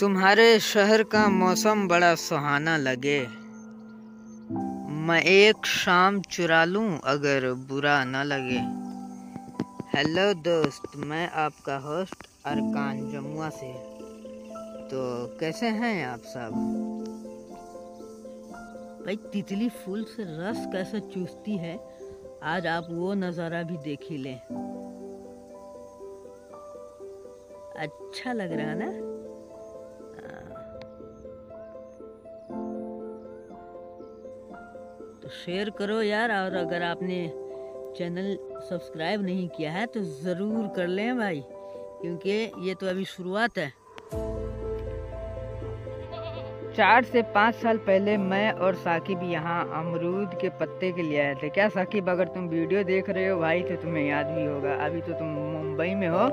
तुम्हारे शहर का मौसम बड़ा सुहाना लगे। मैं एक शाम चुरा लूँ अगर बुरा ना लगे। हेलो दोस्त, मैं आपका होस्ट अरकान जमुआ से। तो कैसे हैं आप सब? भाई, तितली फूल से रस कैसे चूसती है, आज आप वो नज़ारा भी देख ही लें। अच्छा लग रहा ना? शेयर करो यार, और अगर आपने चैनल सब्सक्राइब नहीं किया है तो ज़रूर कर लें भाई, क्योंकि ये तो अभी शुरुआत है। चार से पाँच साल पहले मैं और साकिब यहाँ अमरूद के पत्ते के लिए आए थे। क्या साकिब, अगर तुम वीडियो देख रहे हो भाई तो तुम्हें याद भी होगा। अभी तो तुम मुंबई में हो,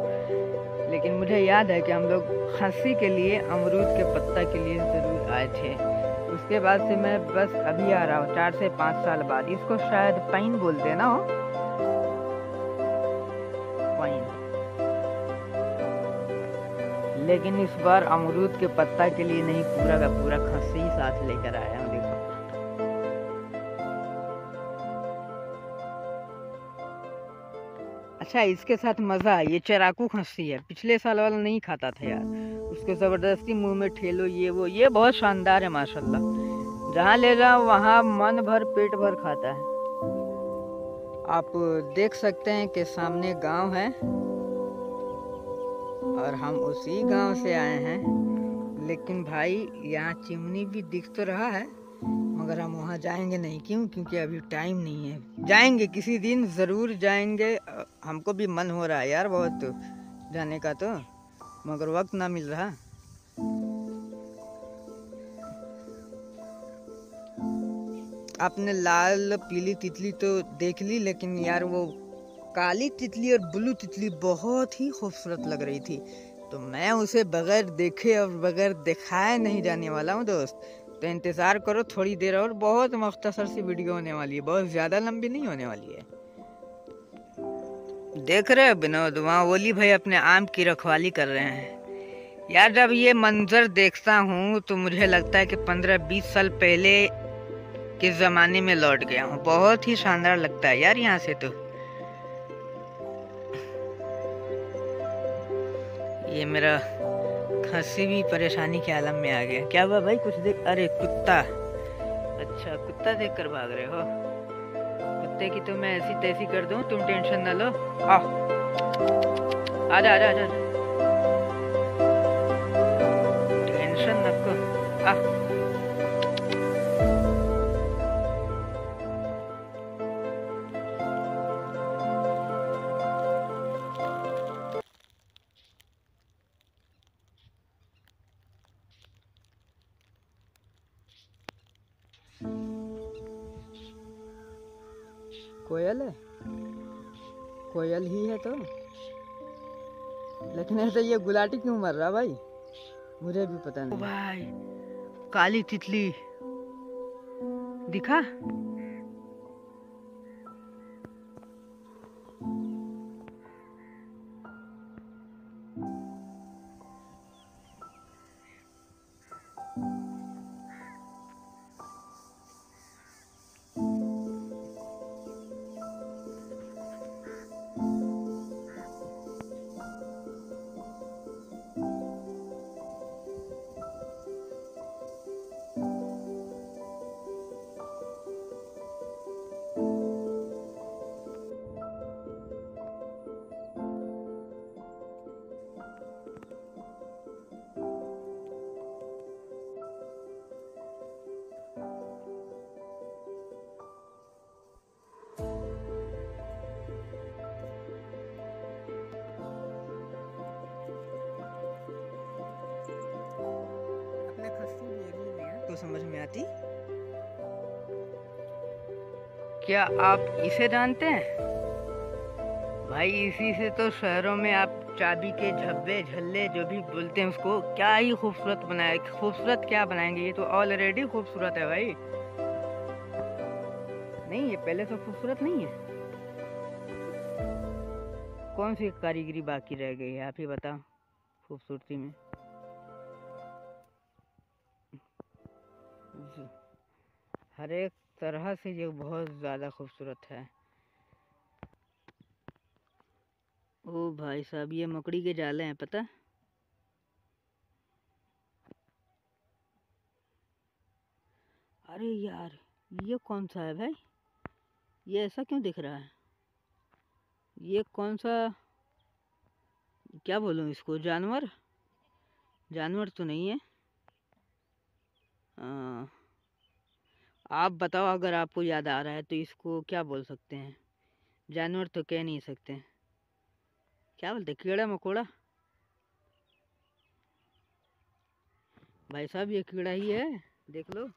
लेकिन मुझे याद है कि हम लोग खस्सी के लिए, अमरूद के पत्ता के लिए ज़रूर आए थे। उसके बाद से मैं बस अभी आ रहा हूँ, चार से पाँच साल बाद। इसको शायद पाइन बोलते ना हो पाइन। लेकिन इस बार अमरूद के पत्ता के लिए नहीं, पूरा का पूरा खस्सी ही साथ लेकर आया हूँ, देखो। अच्छा इसके साथ मज़ा, ये चराकू खस्सी है। पिछले साल वाला नहीं खाता था यार। उसको ज़बरदस्ती मुँह में ठेलो, ये वो, ये बहुत शानदार है, माशाल्लाह। जहाँ ले जाओ, वहाँ मन भर, पेट भर खाता है। आप देख सकते हैं कि सामने गाँव है और हम उसी गाँव से आए हैं। लेकिन भाई, यहाँ चिमनी भी दिख तो रहा है, मगर हम वहाँ जाएँगे नहीं। क्यों? क्योंकि अभी टाइम नहीं है। जाएँगे, किसी दिन ज़रूर जाएँगे। हमको भी मन हो रहा है यार बहुत जाने का तो। मगर वक्त ना मिल रहा। आपने लाल, पीली तितली तो देख ली, लेकिन यार वो काली तितली और ब्लू तितली बहुत ही खूबसूरत लग रही थी। तो मैं उसे बगैर देखे और बगैर दिखाए नहीं जाने वाला हूँ, दोस्त। तो इंतज़ार करो, थोड़ी देर और बहुत मख्तसर सी वीडियो होने वाली है, बहुत ज़्यादा लंबी नहीं होने वाली है। देख रहे हो विनोद? वहाँ ओली भाई अपने आम की रखवाली कर रहे हैं। यार, जब ये मंजर देखता हूँ तो मुझे लगता है कि पंद्रह बीस साल पहले के ज़माने में लौट गया हूँ। बहुत ही शानदार लगता है यार यहाँ से तो। ये मेरा खस्सी भी परेशानी के आलम में आ गया। क्या हुआ भाई? कुछ देख अरे कुत्ता। अच्छा कुत्ता देख कर भाग रहे हो? कुत्ते कि तो मैं ऐसी तैसी कर दूँ, तुम टेंशन ना लो। आ आजा आजा आजा। टेंशन नको आ। कोयल है? कोयल ही है तो। लेकिन ऐसे ये गुलाटी क्यों मर रहा भाई? मुझे भी पता नहीं। भाई, काली तितली। दिखा? समझ में आती? क्या आप इसे जानते हैं? भाई, इसी से तो शहरों में आप चाबी के झब्बे, झल्ले जो भी बोलते हैं उसको क्या ही खूबसूरत बनाए, खूबसूरत क्या बनाएँगे? ये तो ऑलरेडी खूबसूरत है भाई। नहीं, ये पहले से खूबसूरत नहीं है। कौन सी कारीगरी बाकी रह गई है? आप ही बताओ, खूबसूरती में। हर एक तरह से ये बहुत ज़्यादा खूबसूरत है। ओ भाई साहब, ये मकड़ी के जाले हैं, पता? अरे यार, ये कौन सा है भाई? ये ऐसा क्यों दिख रहा है? ये कौन सा, क्या बोलूँ इसको, जानवर? जानवर तो नहीं है। आ, आप बताओ अगर आपको याद आ रहा है तो इसको क्या बोल सकते हैं? जानवर तो कह नहीं सकते। क्या बोलते कीड़ा मकोड़ा? भाई साहब ये कीड़ा ही है। देख लो।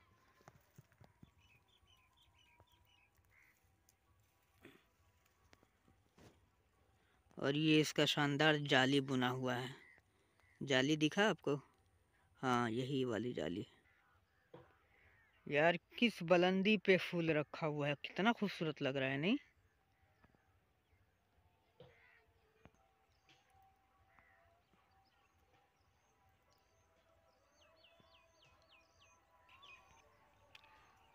और ये इसका शानदार जाली बुना हुआ है। जाली दिखा आपको? हाँ यही वाली जाली। यार किस बुलंदी पे फूल रखा हुआ है? कितना खूबसूरत लग रहा है, नहीं?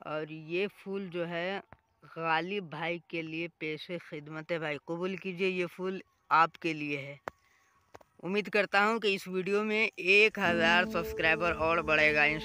और ये फूल जो है, गालिब भाई के लिए पेशे खिदमत है भाई। कबूल कीजिए, ये फूल आपके लिए है। उम्मीद करता हूँ कि इस वीडियो में एक हज़ार सब्सक्राइबर और बढ़ेगा इन